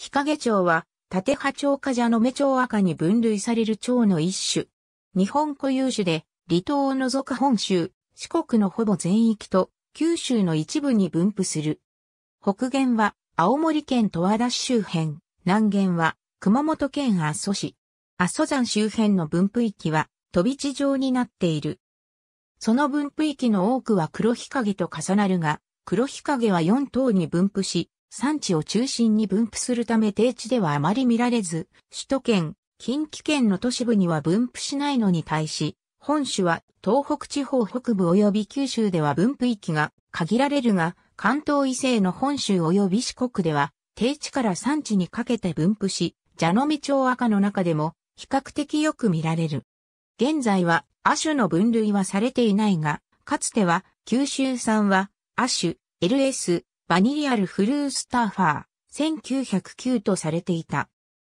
日陰蝶は、縦波長科ジャノメ蝶赤に分類される蝶の一種。日本固有種で、離島を除く本州、四国のほぼ全域と、九州の一部に分布する。北限は、青森県十和田市周辺、南限は、熊本県阿蘇市。阿蘇山周辺の分布域は、飛び地状になっている。その分布域の多くは黒日陰と重なるが、黒日陰は4頭に分布し、産地を中心に分布するため低地ではあまり見られず、首都圏、近畿圏の都市部には分布しないのに対し、本種は東北地方北部及び九州では分布域が限られるが、関東以西の本州及び四国では、低地から山地にかけて分布し、蛇の道町赤の中でも比較的よく見られる。現在は亜種の分類はされていないが、かつては九州産は亜種、LS、バニリアルフルースターファー、1909とされていた。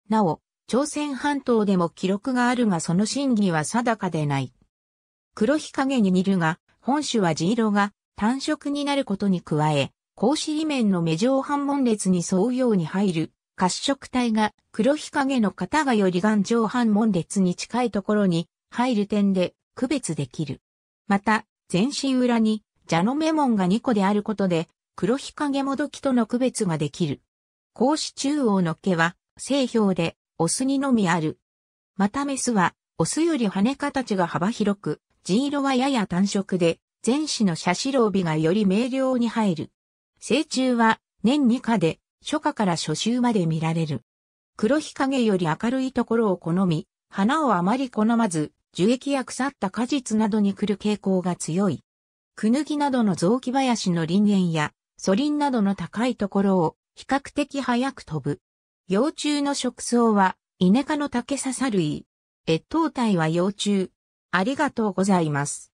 なお、朝鮮半島でも記録があるがその真偽は定かでない。黒日陰に似るが、本種は地色が単色になることに加え、格子裏面の目状反門列に沿うように入る褐色体が黒日陰の型がより眼状反門列に近いところに入る点で区別できる。また、全身裏に蛇の目門が2個であることで黒日影もどきとの区別ができる。格子中央の毛は、正標で、オスにのみある。またメスは、オスより羽形が幅広く、地色はやや単色で、前肢の斜白帯がより明瞭に入る。成虫は、年2夏で、初夏から初秋まで見られる。黒日影より明るいところを好み、花をあまり好まず、樹液や腐った果実などに来る傾向が強い。クヌギなどの雑木林の林縁やソリンなどの高いところを比較的早く飛ぶ。幼虫の食草は、イネ科の竹刺さ類。越冬体は幼虫。ありがとうございます。